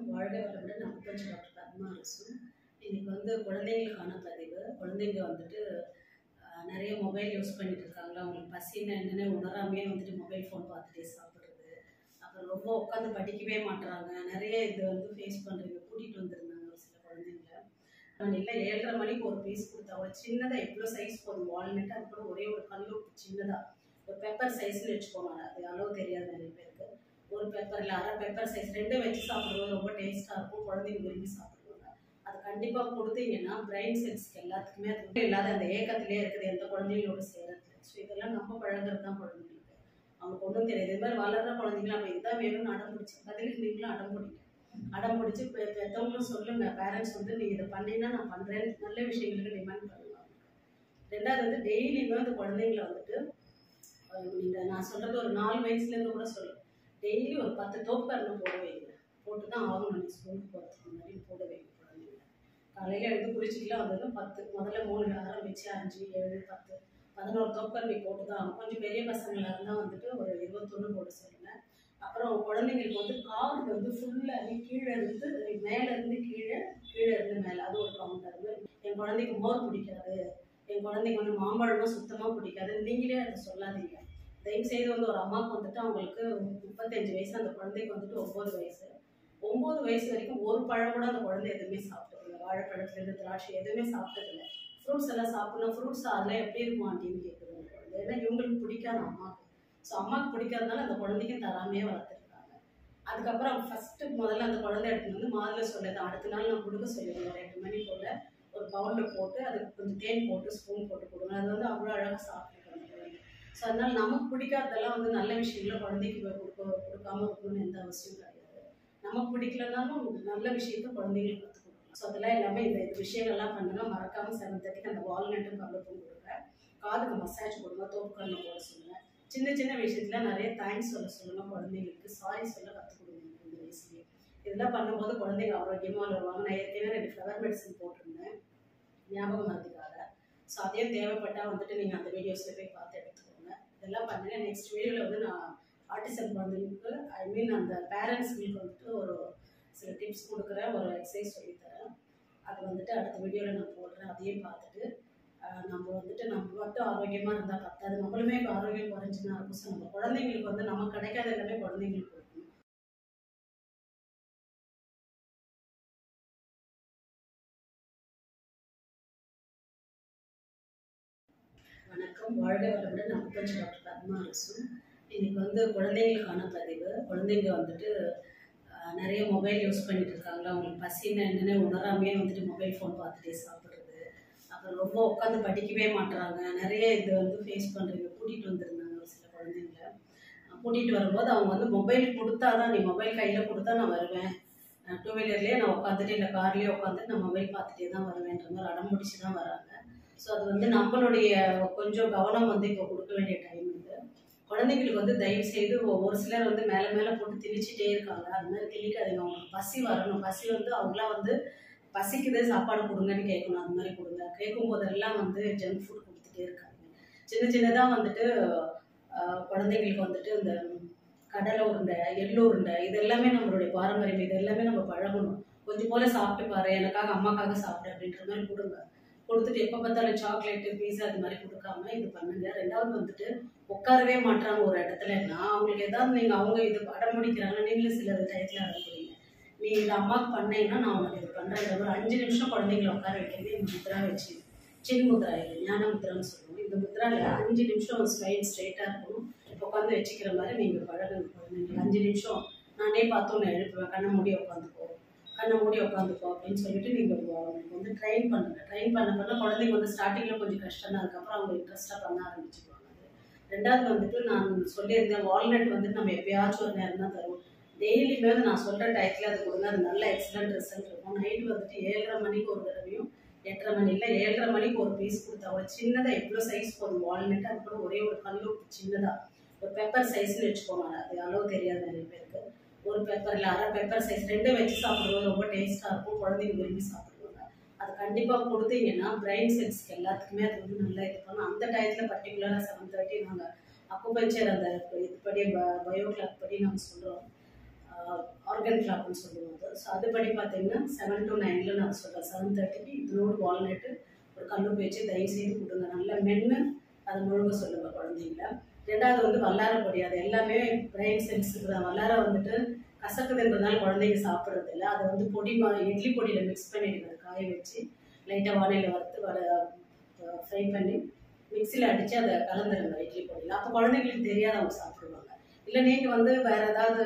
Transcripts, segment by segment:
வணக்கம் வாழ்க வளமுடன் நான் முப்பஞ்சு டாக்டர் பத்மா அரசு இன்னைக்கு வந்து குழந்தைங்களுக்கான பதிவு. குழந்தைங்க வந்துட்டு நிறைய மொபைல் யூஸ் பண்ணிட்டு இருக்காங்களா அவங்களுக்கு பசின்னு என்னென்ன உணராமையே வந்துட்டு மொபைல் ஃபோன் பார்த்துட்டே சாப்பிட்றது. அப்புறம் ரொம்ப உட்காந்து படிக்கவே மாட்றாங்க. நிறைய இது வந்து ஃபேஸ் பண்ணுறீங்க கூட்டிகிட்டு வந்திருந்தாங்க ஒரு சில குழந்தைங்கள. நான் இல்லை ஏழரை மணிக்கு ஒரு பீஸ் கொடுத்தா ஒரு சின்னதாக எவ்வளோ சைஸ் போதும். வால்நட் அது கூட ஒரே ஒரு கல்லு சின்னதாக ஒரு பெப்பர் சைஸ்னு வச்சுக்கோங்க அது அளவு தெரியாது நிறைய பேருக்கு. ஒரு பெப்பரில் அரை பெப்பர் சைஸ் ரெண்டும் வச்சு சாப்பிடுவோம் ரொம்ப டேஸ்ட்டாக இருக்கும். குழந்தைங்க விரும்பி சாப்பிடுவாங்க. அது கண்டிப்பாக கொடுத்தீங்கன்னா பிரெயின் செல்ஸ்க்கு எல்லாத்துக்குமே அது இல்லாத அந்த ஏக்கத்திலே இருக்குது. எந்த குழந்தைங்களோட சேரத்தில். ஸோ இதெல்லாம் நம்ம பழகிறது தான் குழந்தைங்களுக்கு. அவங்களுக்கு ஒன்றும் தெரியாது. இது மாதிரி வளர்ற குழந்தைங்களும் அப்போ இதுதான் வேணும்னு அடம் பிடிச்சி பதிலுக்கு நீங்களும் அடம் பிடிக்கும் அடம் பிடிச்சி இப்போ பெற்றவங்களும் சொல்லுங்க. பேரண்ட்ஸ் வந்து நீங்கள் இதை பண்ணீங்கன்னா நான் பண்ணுறேன் நல்ல விஷயங்களுக்கு டிமாண்ட் பண்ணுவாங்க. ரெண்டாவது வந்து டெய்லியுமே அந்த குழந்தைங்கள வந்துட்டு நீங்கள் நான் சொல்கிறது ஒரு நாலு வயசுலேருந்து கூட சொல்லுவேன் டெய்லி ஒரு பத்து தோப்புக்கரணை போட வைங்க போட்டு தான் ஆகணும் நீ ஸ்கூலுக்கு போகிறதுக்கு முன்னாடி போட வைங்க குழந்தைங்க காலையில் எடுத்து குளிச்சுக்கலாம். வந்ததும் பத்து முதல்ல மூணு ஆரம்பிச்சு அஞ்சு ஏழு பத்து பதினோரு தோப்புக்கரணை போட்டு தான் ஆகும் கொஞ்சம் பெரிய பசங்களாக இருந்தால் வந்துட்டு ஒரு இருபத்தொன்று போட சொல்லுங்கள் அப்புறம் குழந்தைங்களுக்கு வந்து காது வந்து ஃபுல்லாகவே கீழே இருந்து மேலே இருந்து கீழே கீழே இருந்து மேலே. அது ஒரு கவுண்டர் என் குழந்தைக்கு மோர் பிடிக்காது. என் குழந்தைக்கு வந்து மாம்பழமும் சுத்தமாக பிடிக்காது. நீங்களே அதை சொல்லாதீங்க. தயவு செய்து வந்து ஒரு அம்மாவுக்கு வந்துட்டு அவங்களுக்கு முப்பத்தஞ்சு வயசு அந்த குழந்தைக்கு வந்துட்டு ஒம்பது வயசு. ஒம்பது வயசு வரைக்கும் ஒரு பழம் கூட அந்த குழந்தை எதுவுமே சாப்பிட்டதில்ல. வாழைப்பழத்துலேருந்து திராட்சை எதுவுமே சாப்பிட்டதில்லை. ஃப்ரூட்ஸ் எல்லாம் சாப்பிடணும். ஃப்ரூட்ஸ் அதெல்லாம் எப்படி இருக்கும் அப்படின்னு கேட்குது அந்த குழந்தை. ஏன்னா இவங்களுக்கு பிடிக்காது அம்மாவுக்கு. ஸோ அம்மாவுக்கு பிடிக்காதனால அந்த குழந்தைக்கும் தராமையே வளர்த்துருக்காங்க. அதுக்கப்புறம் ஃபஸ்ட்டு முதல்ல அந்த குழந்தை எடுத்துன்னு வந்து மாதுளை சொல்லுது. அடுத்த நாள் நான் கொடுக்க சொல்லிடுவேன். ஒரு எட்டு மணி போல் ஒரு பவுலில் போட்டு அதுக்கு கொஞ்சம் தேன் போட்டு ஸ்பூன் போட்டு கொடுங்க. அது வந்து அவ்வளோ அழகாக சாப்பிடுவேன். ஸோ அதனால் நமக்கு பிடிக்காததெல்லாம் வந்து நல்ல விஷயங்களை குழந்தைக்கு கொடுக்க கொடுக்காம இருக்கணும்னு எந்த அவசியம் கிடையாது. நமக்கு பிடிக்கலனாலும் நல்ல விஷயத்த குழந்தைங்களுக்கு கற்றுக் கொடுக்கலாம் ஸோ அதெல்லாம் எல்லாமே இந்த இந்த விஷயங்கள்லாம் பண்ணுங்க மறக்காம செவன் தேர்ட்டிக்கு அந்த வால்நட்டும் கருவேப்பும் கொடுங்க காதுக்கு மசாஜ் கொடுங்க தோப்பு போட சொல்லுங்க. சின்ன சின்ன விஷயத்துல நிறைய தேங்க்ஸ் சொல்ல சொல்லுங்க குழந்தைங்களுக்கு சாரி சொல்ல கற்றுக் கொடுங்க இந்த வயசுலேயே. இதெல்லாம் பண்ணும்போது குழந்தைங்க ஆரோக்கியமாக வருவாங்க. நான் ஏற்கனவே ரெண்டு ஃப்ளவர் மெடிசன் போட்டிருந்தேன். ஞாபகம் மறந்துக்காக ஸோ அதையும் தேவைப்பட்டால் வந்துட்டு நீங்கள் அந்த வீடியோஸில் போய் பார்த்து எடுத்து இதெல்லாம் பார்த்தீங்கன்னா நெக்ஸ்ட் வீடியோவில் வந்து நான் ஆர்டிசன் குழந்தைங்களுக்கு ஐ மீன் அந்த பேரண்ட்ஸ்களுக்கு வந்துட்டு ஒரு சில டிப்ஸ் கொடுக்குறேன் ஒரு எக்ஸசைஸ் சொல்லித்தரேன். அது வந்துட்டு அடுத்த வீடியோவில் நான் போடுறேன். அதையும் பார்த்துட்டு நம்ம வந்துட்டு நம்ம மட்டும் ஆரோக்கியமாக இருந்தால் பத்தாது. நம்மளுமே இப்போ ஆரோக்கியம் குறைஞ்சுன்னா இருக்கும் ஸோ நம்ம குழந்தைங்களுக்கு வந்து நமக்கு கிடைக்காத எல்லாமே குழந்தைங்களுக்கு வணக்கம் வாழ்க வளமுடன் நான் முப்பஞ்சு டாக்டர் பத்மா அரசு இன்னைக்கு வந்து குழந்தைங்களுக்கான பதிவு. குழந்தைங்க வந்துட்டு நிறைய மொபைல் யூஸ் பண்ணிட்டு இருக்காங்களா அவங்களுக்கு பசின்னு என்னென்ன உணராமையே வந்துட்டு மொபைல் ஃபோன் பார்த்துட்டே சாப்பிட்றது. அப்புறம் ரொம்ப உட்காந்து படிக்கவே மாட்டுறாங்க நிறைய இது வந்து ஃபேஸ் பண்ணுறீங்க கூட்டிகிட்டு வந்திருந்தாங்க ஒரு சில குழந்தைங்கள. கூட்டிகிட்டு வரும்போது அவங்க வந்து மொபைல் கொடுத்தா தான் நீ மொபைல் கையில் கொடுத்தா நான் வருவேன். டூ வீலர்லேயே நான் உட்காந்துட்டு இல்லை கார்லேயே உட்காந்துட்டு நான் மொபைல் பார்த்துட்டே தான் வருவேன்ற மாதிரி அடம் முடிச்சு தான் வராங்க. ஸோ அது வந்து நம்மளுடைய கொஞ்சம் கவனம் வந்து இப்போ கொடுக்க வேண்டிய டைம் இது. குழந்தைங்களுக்கு வந்து தயவு செய்து ஒரு சிலர் வந்து மேலே மேலே போட்டு திணிச்சிட்டே இருக்காங்க. அது மாதிரி திணிக்காதீங்க. அவங்களுக்கு பசி வரணும். பசி வந்து அவங்களாம் வந்து பசிக்குதே சாப்பாடு கொடுங்கன்னு கேட்கணும். அது மாதிரி கொடுங்க. கேட்கும் போதெல்லாம் வந்து ஜங்க் ஃபுட் கொடுத்துட்டே இருக்காங்க. சின்ன சின்னதாக வந்துட்டு குழந்தைங்களுக்கு வந்துட்டு இந்த கடலை உருண்டை எள்ளு உருண்டை இது எல்லாமே நம்மளுடைய பாரம்பரியம். இது எல்லாமே நம்ம பழகணும். கொஞ்சம் போல சாப்பிட்டு பாரு. எனக்காக அம்மாக்காக சாப்பிடு அப்படின்ற மாதிரி கொடுங்க. கொடுத்துட்டு எப்போ பார்த்தாலும் சாக்லேட்டு பீஸா அது மாதிரி கொடுக்காம இது பண்ணுங்க. ரெண்டாவது வந்துட்டு உட்காரவே மாட்றாங்க ஒரு இடத்துலன்னா அவங்களுக்கு ஏதாவது நீங்கள் அவங்க இது அடம் முடிக்கிறாங்க நீங்களும் சில டயத்தில் அனுப்புறீங்க நீ இது அம்மாவுக்கு பண்ணீங்கன்னா நான் உனக்கு இது பண்ணுறேன் ஒரு அஞ்சு நிமிஷம் குழந்தைங்களை உட்கார வைக்கிறது இந்த முத்ரா வச்சு. சின் முத்ரா இது ஞான முத்ரான்னு சொல்லுவோம். இந்த முத்ராவில் அஞ்சு நிமிஷம் ஸ்மைல் ஸ்ட்ரைட்டாக இருக்கணும். உட்காந்து வச்சுக்கிற மாதிரி நீங்கள் பழகுங்க குழந்தைங்களுக்கு அஞ்சு நிமிஷம் நானே பார்த்தோன்னு எழுப்புவேன். கண்ணை முடிய உட்காந்துக்கோ கண்ணை மூடி உட்காந்துக்கோ அப்படின்னு சொல்லிட்டு நீங்கள் அவங்களுக்கு வந்து ட்ரெயின் பண்ணுங்க. ட்ரெயின் பண்ண பண்ண குழந்தைங்க வந்து ஸ்டார்டிங்கில் கொஞ்சம் கஷ்டம் தான் அதுக்கப்புறம் அவங்க இன்ட்ரெஸ்ட்டாக பண்ண ஆரம்பிச்சுக்குவாங்க ரெண்டாவது வந்துட்டு நான் சொல்லியிருந்தேன் வால்நட் வந்து நம்ம எப்பயாச்சும் ஒரு நேரம் தான் தருவோம். டெய்லியுமே நான் சொல்கிற டயத்தில் அது கொடுங்க. அது நல்ல எக்ஸலண்ட் ரிசல்ட் இருக்கும். நைட்டு வந்துட்டு ஏழரை மணிக்கு ஒரு தடவையும் எட்டரை மணி இல்லை ஏழரை மணிக்கு ஒரு பீஸ் கொடுத்தா ஒரு சின்னதாக எவ்வளோ சைஸ் போதும்? வால்நட் அது கூட ஒரே ஒரு கல்லூப்பு சின்னதாக ஒரு பெப்பர் சைஸ்னு வச்சுக்கோங்க அது அளவு தெரியாது நிறைய பேருக்கு. ஒரு பெப்பர் இல்லை அரை பெப்பர் சைஸ் ரெண்டும் வச்சு சாப்பிடும்போது ரொம்ப டேஸ்ட்டாக இருக்கும். குழந்தைங்க விரும்பி சாப்பிடுவாங்க. அது கண்டிப்பாக கொடுத்தீங்கன்னா பிரெயின் செல்ஸ்க்கு எல்லாத்துக்குமே அது வந்து நல்லா இது பண்ணும். அந்த டயத்தில் பர்டிகுலராக செவன் தேர்ட்டி நாங்கள் அக்குபஞ்சர் அந்த இதுபடி பயோ கிளாக் படி நாங்கள் சொல்கிறோம் ஆர்கன் கிளாக்னு சொல்லுவோம் அது. ஸோ அதுபடி பார்த்தீங்கன்னா செவன் டு நைனில் நான் சொல்கிறேன் செவன் தேர்ட்டிக்கு இதனோடு வால்நட்டு ஒரு கல்லு பேச்சு தயவு செய்து கொடுங்க. நல்லா மென்று அதை முழுங்க சொல்லுங்கள் குழந்தைங்கள. ரெண்டாவது வந்து வல்லார பொடி. அது எல்லாமே பிரெயின் செல்ஸுக்கு தான். வல்லார வந்துட்டு கசக்குதுன்றதுனால குழந்தைங்க சாப்பிட்றது இல்லை. அதை வந்து பொடி மா இட்லி பொடியில் மிக்ஸ் பண்ணிடுங்க. காய வச்சு லைட்டாக வானிலையில் வறுத்து வர ஃப்ரை பண்ணி மிக்சியில் அடித்து அதை கலந்துருங்க இட்லி பொடியில். அப்போ குழந்தைங்களுக்கு தெரியாத அவங்க சாப்பிடுவாங்க. இல்லை நீங்கள் வந்து வேறு ஏதாவது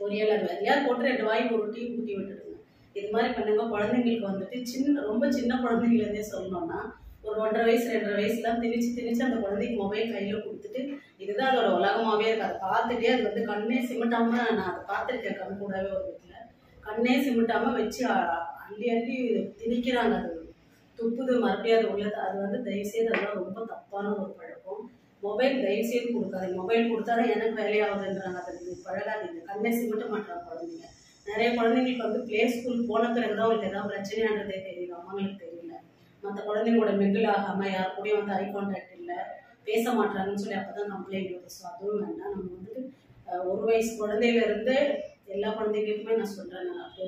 பொரியல் அது எதையாவது போட்டு ரெண்டு வாய் ஒரு ஊட்டி விட்டுடுங்க. இது மாதிரி பண்ணுங்க. குழந்தைங்களுக்கு வந்துட்டு சின்ன ரொம்ப சின்ன குழந்தைங்களே சொல்லணும்னா ஒரு ஒன்றரை வயசு ரெண்டரை வயசுலாம் திணிச்சு திணிச்சு அந்த குழந்தைக்கு மொபைல் கையில் கொடுத்துட்டு இதுதான் அதோட உலகமாகவே இருக்கு. அதை பார்த்துட்டே அது வந்து கண்ணே சிமிட்டாம நான் அதை பார்த்துருக்கேன் கண் கூடவே ஒரு வீட்டில் கண்ணே சிமிட்டாம வச்சு அள்ளி அள்ளி திணிக்கிறாங்க அது. துப்புது மறுபடியும் அது உள்ளது. அது வந்து தயவுசெய்து அதெல்லாம் ரொம்ப தப்பான ஒரு பழக்கம். மொபைல் தயவுசெய்து கொடுக்காது மொபைல் கொடுத்தாதான் எனக்கு வேலையாகுதுன்றாங்க. அது பழகாதீங்க. கண்ணே சிமிட்ட மாட்டாங்க குழந்தைங்க. நிறைய குழந்தைங்களுக்கு வந்து ப்ளே ஸ்கூல் போன பிறகு தான் அவங்களுக்கு எதாவது பிரச்சனையான்றதே தெரியும் அம்மாங்களுக்கு தெரியும். மற்ற குழந்தைங்களோட மிங்கிள் ஆகாமல் யார் கூடயும் வந்து ஐ கான்டாக்ட் இல்லை பேச மாட்டாங்கன்னு சொல்லி அப்போ தான் கம்ப்ளைண்ட் வருது ஸோ அதுவும் வேண்டாம். நம்ம வந்துட்டு ஒரு வயசு குழந்தையிலேருந்து எல்லா குழந்தைங்களுக்குமே நான் சொல்கிறேன் நான் அப்போ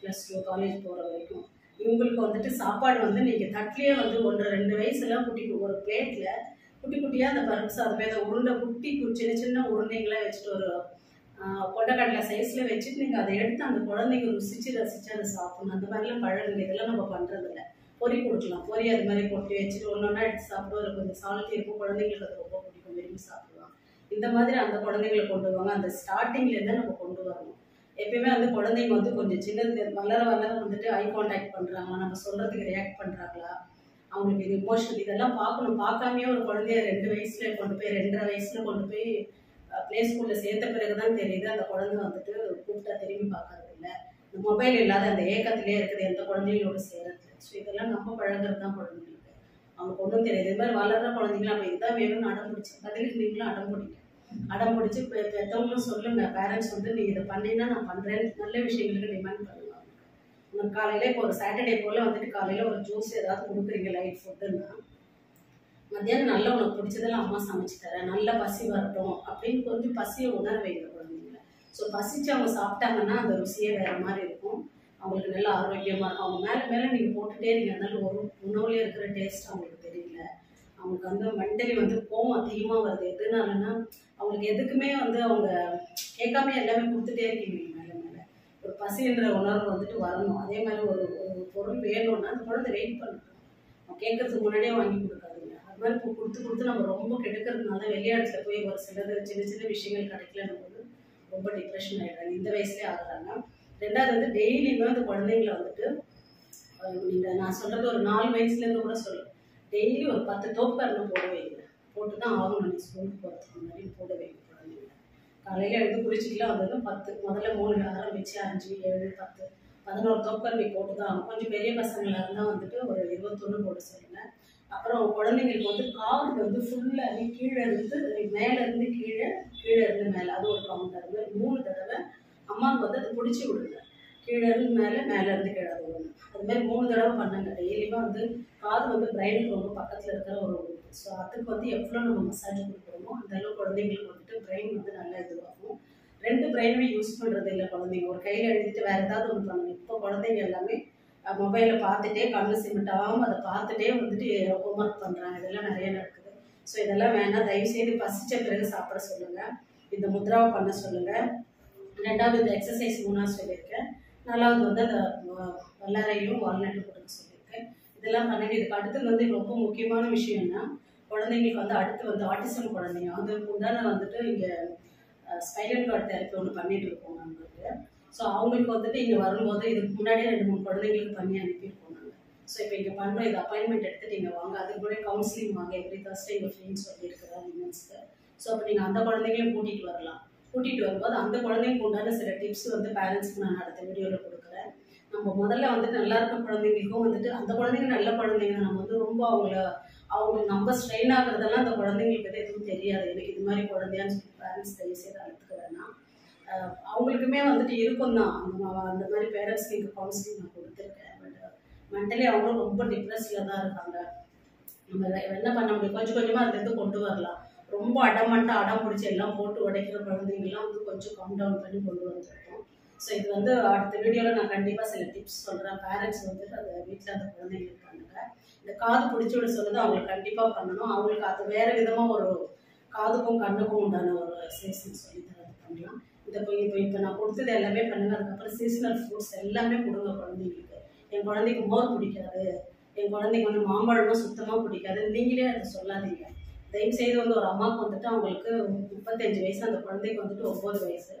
ப்ளஸ் டூ காலேஜ் போகிற வரைக்கும். இவங்களுக்கு வந்துட்டு சாப்பாடு வந்து நீங்கள் தட்லேயே வந்து ஒன்றரை ரெண்டு வயசுலாம் குட்டி ஒரு பிளேட்டில் குட்டி குட்டியாக அந்த பருப்பு சாதம் அதை உருண்டை குட்டி கு- சின்ன சின்ன உருண்டைங்களாக வச்சுட்டு ஒரு கொட்டைக்கடலை சைஸில் வச்சுட்டு நீங்கள் அதை எடுத்து அந்த குழந்தைங்க ருசிச்சு ரசித்து அதை சாப்பிடணும். அந்த மாதிரிலாம் பழகுங்க. இதெல்லாம் நம்ம பண்ணுறதில்ல பொரி கொடுக்கலாம். பொரி அது மாதிரி கொட்டி வச்சுட்டு ஒன்று ஒன்றா எடுத்து சாப்பிடுவோம் அது கொஞ்சம் சால்ட்டி இருக்கும். குழந்தைங்களுக்கு அது ரொம்ப பிடிக்கும். விரும்பி சாப்பிடுவாங்க. இந்த மாதிரி அந்த குழந்தைங்களை கொண்டு வாங்க. அந்த ஸ்டார்டிங்லேருந்து நம்ம கொண்டு வரணும். எப்பயுமே வந்து குழந்தைங்க வந்து கொஞ்சம் சின்னது வளர வளர வந்துட்டு ஐ கான்டாக்ட் பண்ணுறாங்களா நம்ம சொல்கிறதுக்கு ரியாக்ட் பண்ணுறாங்களா அவங்களுக்கு இது இமோஷனல் இதெல்லாம் பார்க்கணும். பார்க்காமயே ஒரு குழந்தைய ரெண்டு வயசுல கொண்டு போய் ரெண்டரை வயசுல கொண்டு போய் ப்ளே ஸ்கூலில் சேர்த்த பிறகு தான் தெரியுது. அந்த குழந்தை வந்துட்டு கூப்பிட்டா திரும்பி பார்க்கறது இல்லை. இந்த மொபைல் இல்லாத அந்த ஏக்கத்திலே இருக்குது. எந்த குழந்தைங்களோட சேரது ஸோ இதெல்லாம் நம்ம பழகிறது தான் குழந்தைங்களுக்கு. அவங்களுக்கு ஒன்றும் தெரியாது. இது மாதிரி வளர்ற குழந்தைங்களா அப்போ இதுதான் வேணும்னு அடம் பிடிச்சி பதிலுக்கு நீங்களும் அடம் பிடிக்கும். அடம் பிடிச்சி பெற்றவங்களும் சொல்லுங்க பேரண்ட்ஸ் வந்து நீ இதை பண்ணீங்கன்னா நான் பண்ணுறேன் நல்ல விஷயங்களுக்கு டிமாண்ட் பண்ணுங்க உங்களுக்கு காலையில் இப்போ ஒரு சாட்டர்டே போல் வந்துட்டு காலையில் ஒரு ஜூஸ் ஏதாவது கொடுக்குறீங்க லைட் ஃபுட்டுன்னா மத்தியானம் நல்லா உனக்கு பிடிச்சதெல்லாம் அம்மா சமைச்சு தரேன் நல்ல பசி வரட்டும் அப்படின்னு கொஞ்சம் பசியை உணர வைங்க குழந்தைங்கள. ஸோ பசிச்சு அவங்க சாப்பிட்டாங்கன்னா அந்த ருசியே வேற மாதிரி இருக்கும். அவங்களுக்கு நல்ல ஆரோக்கியமாக இருக்கும். அவங்க மேலே மேலே நீங்கள் போட்டுட்டே இருங்க. அதனால ஒரு உணவுலேயே இருக்கிற டேஸ்ட் அவங்களுக்கு தெரியல. அவங்களுக்கு வந்து மென்டலி வந்து கோவம் அதிகமாக வருது. எதுனாலன்னா அவங்களுக்கு எதுக்குமே வந்து அவங்க கேட்காம எல்லாமே கொடுத்துட்டே இருக்கீங்க மேலே மேலே. ஒரு பசின்ற உணர்வு வந்துட்டு வரணும். அதே மாதிரி ஒரு ஒரு பொருள் வேணும்னா அந்த குழந்தை வெயிட் பண்ணணும். கேட்கறதுக்கு முன்னாடியே வாங்கி கொடுக்காதீங்க. அது மாதிரி இப்போ கொடுத்து கொடுத்து நம்ம ரொம்ப கெடுக்கிறதுனால வெளியாடத்தில் போய் ஒரு சிலது சின்ன சின்ன விஷயங்கள் கிடைக்கலன்னு போது ரொம்ப டிப்ரெஷன் ஆகிடுறாங்க இந்த வயசுலேயே ஆகுறாங்க. ரெண்டாவது வந்து டெய்லியுமே அந்த குழந்தைங்கள வந்துட்டு நீங்கள் நான் சொல்கிறது ஒரு நாலு வயசுலேருந்து கூட சொல்லுவேன் டெய்லி ஒரு பத்து தோப்புக்கரணம் போட வைங்க போட்டு தான் ஆகணும். நீ ஸ்கூலுக்கு போகிறதுக்கு முன்னாடி போட வைங்க குழந்தைங்கள காலையில் எடுத்து குளிச்சுக்கலாம் வந்ததும் பத்து முதல்ல மூணு ஆரம்பிச்சு அஞ்சு ஏழு பத்து பதினோரு தோப்பர் நீ போட்டு தான் கொஞ்சம் பெரிய பசங்களாக இருந்தால் வந்துட்டு ஒரு இருபத்தொன்று போட சொல்லுங்கள் அப்புறம் குழந்தைங்களுக்கு வந்து காது வந்து ஃபுல்லாகவே கீழே இருந்து மேலேருந்து கீழே கீழே இருந்து மேலே. அது ஒரு கவுண்டர் மாதிரி மூணு தடவை அம்மாவுக்கு வந்து அதை பிடிச்சி விடுங்க கீழே இருந்து மேலே மேலே இருந்து கீழே அது விடணும் அது மாதிரி மூணு தடவை பண்ணுங்க. டெய்லியுமே வந்து காது வந்து பிரெயினுக்கு ரொம்ப பக்கத்தில் இருக்கிற ஒரு ஸோ அதுக்கு வந்து எவ்வளோ நம்ம மசாஜ் கொடுக்குறோமோ அந்த அளவு குழந்தைங்களுக்கு வந்துட்டு பிரெயின் வந்து நல்லா இதுவாகும். ரெண்டு பிரெயினுமே யூஸ் பண்ணுறது இல்லை குழந்தைங்க. ஒரு கையில் எழுதிட்டு வேறு ஏதாவது ஒன்று பண்ணுங்க. இப்போ குழந்தைங்க எல்லாமே மொபைலில் பார்த்துட்டே கண்ணு சிமிட்டாமல் அதை பார்த்துட்டே வந்துட்டு ஹோம் ஒர்க் பண்ணுறாங்க இதெல்லாம் நிறைய நடக்குது. ஸோ இதெல்லாம் வேணாம். தயவுசெய்து பசிச்ச பிறகு சாப்பிட சொல்லுங்கள் இந்த முத்ராவை பண்ண சொல்லுங்கள் ரெண்டாவது இந்த எக்ஸசைஸ் மூணாக சொல்லியிருக்கேன். நாலாவது வந்து அந்த வ- வால்நட்டு கொடுக்க சொல்லியிருக்கேன். இதெல்லாம் பண்ணுங்க இதுக்கு அடுத்தது வந்து ரொம்ப முக்கியமான விஷயம்னா குழந்தைங்களுக்கு வந்து அடுத்து வந்து ஆட்டிசம் குழந்தைங்க. அதுக்கு உண்டான வந்துட்டு இங்கே ஸ்பைனல் கார்டு தெரப்பி ஒன்று பண்ணிட்டு இருக்கோம் நம்மளுக்கு. ஸோ அவங்களுக்கு வந்துட்டு இங்கே வரும்போது இதுக்கு முன்னாடியே ரெண்டு மூணு குழந்தைங்களுக்கு பண்ணி அனுப்பியிருக்கோம் நாங்கள் ஸோ இப்போ இங்கே பண்ணுறோம் இது அப்பாயின்மெண்ட் எடுத்துட்டு இங்கே வாங்க. அதுக்கு கூட கவுன்சிலிங் வாங்க. எவ்ரி தர்ஸ்டே எங்கள் ஃப்ரெண்ட்ஸ் சொல்லியிருக்கிறேன் விமன்ஸ்க்கு ஸோ அப்போ நீங்கள் அந்த குழந்தைங்களையும் கூட்டிகிட்டு வரலாம். கூட்டிகிட்டு வரும்போது அந்த குழந்தைங்க உண்டான சில டிப்ஸ் வந்து பேரண்ட்ஸ்க்கு நான் அடுத்த வீடியோவில் கொடுக்குறேன். நம்ம முதல்ல வந்துட்டு நல்லா இருக்க குழந்தைங்களுக்கும் வந்துட்டு அந்த குழந்தைங்க நல்ல குழந்தைங்க நம்ம வந்து ரொம்ப அவங்கள அவங்களுக்கு நம்ம ஸ்ட்ரெயின் ஆகுறதெல்லாம் அந்த குழந்தைங்களுக்கு வந்து எதுவும் தெரியாது. எனக்கு இது மாதிரி குழந்தையான்னு சொல்லி பேரண்ட்ஸ் தயவு செய்து அழுத்துக்க வேணாம். அவங்களுக்குமே வந்துட்டு இருக்கும் தான். அந்த மாதிரி பேரண்ட்ஸ்க்கு இங்கே கவுன்சிலிங் நான் கொடுத்துருக்கேன். பட் மென்டலி அவங்களும் ரொம்ப டிப்ரெஸ்டில் தான் இருக்காங்க. நம்ம என்ன பண்ண முடியும்? கொஞ்சம் கொஞ்சமாக அதுலேருந்து கொண்டு வரலாம். ரொம்ப அடமண்ட்டாக அடம் பிடிச்சி எல்லாம் போட்டு உடைக்கிற குழந்தைங்கலாம் வந்து கொஞ்சம் கம் டவுன் பண்ணி கொண்டு வந்துருக்கோம் ஸோ இது வந்து அடுத்த வீடியோவில் நான் கண்டிப்பாக சில டிப்ஸ் சொல்கிறேன் பேரண்ட்ஸ் வந்து அதை வீட்டில் அந்த குழந்தைங்களுக்கு பண்ணுங்க இந்த காது பிடிச்சி விட சொல்லுறது அவங்களுக்கு கண்டிப்பாக பண்ணணும். அவங்களுக்கு அது வேறு விதமாக ஒரு காதுக்கும் கண்ணுக்கும் உண்டான ஒரு சீசன் சொல்லி தரது பண்ணலாம். இந்த இப்போ இப்போ இப்போ நான் கொடுத்தது எல்லாமே பண்ணுங்க. அதுக்கப்புறம் சீசனல் ஃப்ரூட்ஸ் எல்லாமே கொடுங்க குழந்தைங்களுக்கு. என் குழந்தைக்கு மோர் பிடிக்காது. என் குழந்தைக்கு வந்து மாம்பழமும் சுத்தமாக பிடிக்காது நீங்களே அதை சொல்லாதீங்க. தயவு செய்து வந்து ஒரு அம்மாவுக்கு வந்துட்டு அவங்களுக்கு முப்பத்தஞ்சு வயசு அந்த குழந்தைக்கு வந்துட்டு ஒம்பது வயசு.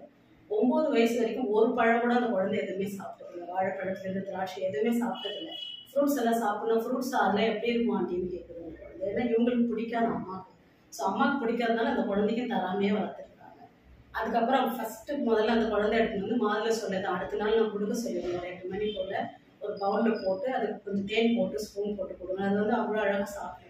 ஒம்பது வயசு வரைக்கும் ஒரு பழம் கூட அந்த குழந்தை எதுவுமே சாப்பிட்டதில்லை. வாழைப்பழத்துலேருந்து திராட்சை எதுவுமே சாப்பிட்டதில்லை. ஃப்ரூட்ஸ் எல்லாம் சாப்பிடணும். ஃப்ரூட்ஸ் அதெல்லாம் எப்படி இருக்கும் ஆண்டின்னு கேட்குது அந்த குழந்தை. ஏன்னா இவங்களுக்கு பிடிக்காது அம்மாவுக்கு. ஸோ அம்மாவுக்கு பிடிக்காதனால அந்த குழந்தைக்கும் தராமே வளர்த்துருக்காங்க. அதுக்கப்புறம் ஃபஸ்ட்டு முதல்ல அந்த குழந்தை எடுத்துன்னு வந்து மாதுளை சொல்லுது. அடுத்த நாள் நான் கொடுக்க சொல்லிடுவேன். ரெண்டு மணி போல் ஒரு பவுலில் போட்டு அதுக்கு கொஞ்சம் தேன் போட்டு ஸ்பூன் போட்டு கொடுங்க. அது வந்து அவ்வளோ அழகாக சாப்பிடுவேன்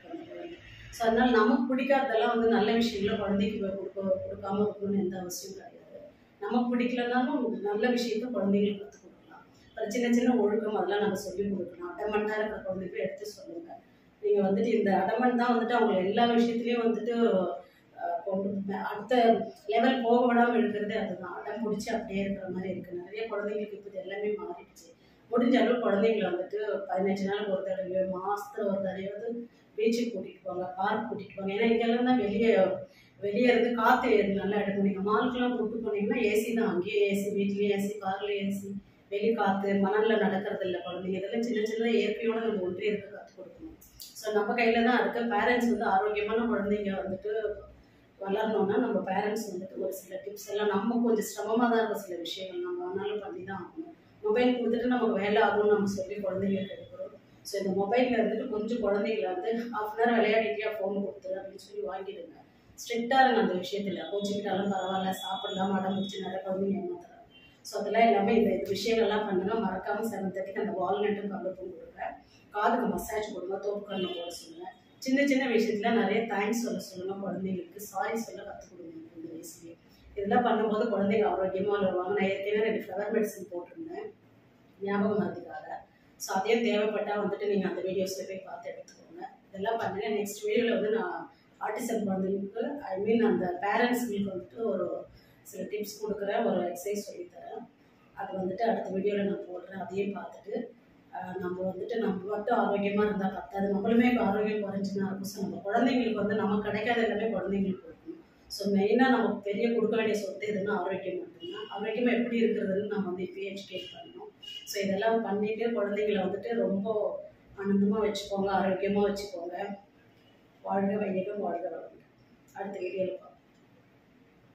ஸோ அதனால் நமக்கு பிடிக்காததெல்லாம் வந்து நல்ல விஷயங்களை குழந்தைக்கு கொடுக்க கொடுக்காம இருக்கணும்னு எந்த அவசியம் கிடையாது. நமக்கு பிடிக்கலனாலும் நல்ல விஷயத்த குழந்தைங்களுக்கு கற்றுக் கொடுக்கலாம். அப்புறம் சின்ன சின்ன ஒழுக்கம் அதெல்லாம் நம்ம சொல்லிக் கொடுக்கலாம். அடமண்டாக இருக்கிற குழந்தைக்கு எடுத்து சொல்லுங்கள் நீங்கள் வந்துட்டு இந்த அடமன் தான் வந்துட்டு அவங்க எல்லா விஷயத்துலையும் வந்துட்டு கொண்டு அடுத்த லெவல் போக விடாமல் இருக்கிறதே அதுதான். அடம் பிடிச்சி அப்படியே இருக்கிற மாதிரி இருக்குது நிறைய குழந்தைங்களுக்கு இப்போ இது எல்லாமே மாறிடுச்சு. முடிஞ்ச அளவு குழந்தைங்களை வந்துட்டு பதினஞ்சு நாளுக்கு ஒரு தடவையோ மாசத்துல ஒரு தடவையாவது பீச்சுக்கு கூட்டிகிட்டு போங்க பார்க் கூட்டிகிட்டு போங்க. ஏன்னா இங்கெல்லாம் தான் வெளியே வெளியே இருந்து காற்று நல்லா எடுக்கும் நீங்கள் மாலுக்கெல்லாம் கூப்பிட்டு போனீங்கன்னா ஏசி தான். அங்கேயே ஏசி வீட்லேயும் ஏசி கார்லேயும் ஏசி வெளி காற்று மணலில் நடக்கிறது இல்லை குழந்தைங்க. இதெல்லாம் சின்ன சின்ன இயற்கையோட நம்ம ஒன்றே இருக்க கற்றுக் கொடுக்கணும். ஸோ நம்ம கையில் தான் இருக்க பேரண்ட்ஸ் வந்து ஆரோக்கியமான குழந்தைங்க வந்துட்டு வளரணும்னா நம்ம பேரண்ட்ஸ் வந்துட்டு ஒரு சில டிப்ஸ் எல்லாம் நம்ம கொஞ்சம் சிரமமாக தான் இருக்க சில விஷயங்கள். நம்ம ஆனாலும் பண்ணி தான் ஆகணும். மொபைல் கொடுத்துட்டு நமக்கு வேலை ஆகும்னு நம்ம சொல்லி குழந்தைங்களுக்கு எடுக்கிறோம். ஸோ இந்த மொபைலில் இருந்துட்டு கொஞ்சம் குழந்தைங்களை வந்து ஹாஃப் அன் ஹவர் விளையாடிட்டியா ஃபோன் கொடுத்துரு அப்படின்னு சொல்லி வாங்கிடுங்க. ஸ்ட்ரிக்டாக இருங்க அந்த விஷயத்தில். கோச்சிக்கிட்டாலும் பரவாயில்ல சாப்பிடலாம் அடம் முடிச்சு நிறைய குழந்தைங்க ஏமாத்துறாங்க. ஸோ அதெல்லாம் எல்லாமே இந்த இந்த விஷயங்கள்லாம் பண்ணுங்க. மறக்காமல் செவன் தேர்ட்டிக்கு அந்த வால்நட்டும் கருவேப்பும் கொடுங்க. காதுக்கு மசாஜ் கொடுங்க தோப்புக்கண்ணை போட சொல்லுங்க. சின்ன சின்ன விஷயத்துல நிறைய தேங்க்ஸ் சொல்ல சொல்லுங்கள் குழந்தைங்களுக்கு. சாரி சொல்ல கற்றுக் கொடுங்க இந்த வயசுலேயே. இதெல்லாம் பண்ணும்போது குழந்தைங்க ஆரோக்கியமாக வருவாங்க. நான் ஏற்கனவே ரெண்டு ஃப்ளவர் மெடிசன் போட்டிருந்தேன். ஞாபகம் மறதிக்காக ஸோ அதையும் தேவைப்பட்டால் வந்துட்டு நீங்கள் அந்த வீடியோஸில் போய் பார்த்து எடுத்துக்கோங்க. இதெல்லாம் பண்ணுங்க. நெக்ஸ்ட் வீடியோவில் வந்து நான் ஆர்டிசம் குழந்தைங்களுக்கு ஐ மீன் அந்த பேரண்ட்ஸ்களுக்கு வந்துட்டு ஒரு சில டிப்ஸ் கொடுக்குறேன். ஒரு எக்ஸசைஸ் சொல்லித்தரேன். அது வந்துட்டு அடுத்த வீடியோவில் நான் போடுறேன். அதையும் பார்த்துட்டு நம்ம வந்துட்டு நம்ம மட்டும் ஆரோக்கியமாக இருந்தால் பத்தாது. நம்மளுமே இப்போ ஆரோக்கியம் குறைஞ்சுன்னா இருக்கும். ஸோ நம்ம குழந்தைங்களுக்கு வந்து நம்ம கிடைக்காத எல்லாமே குழந்தைங்களுக்கு கொடுக்கணும். ஸோ மெயினாக நமக்கு பெரிய கொடுக்க வேண்டிய சொத்து எதுன்னா ஆரோக்கியம் மட்டும்தான். ஆரோக்கியமாக எப்படி இருக்கிறதுன்னு நம்ம வந்து இப்போயே எஜுகேட் பண்ணணும் ஸோ இதெல்லாம் பண்ணிட்டு குழந்தைங்களை வந்துட்டு ரொம்ப ஆனந்தமாக வச்சுக்கோங்க ஆரோக்கியமாக வச்சுக்கோங்க. வாழ்க வையகம் வாழ்க வளமுடன். அடுத்த வீடியோவில்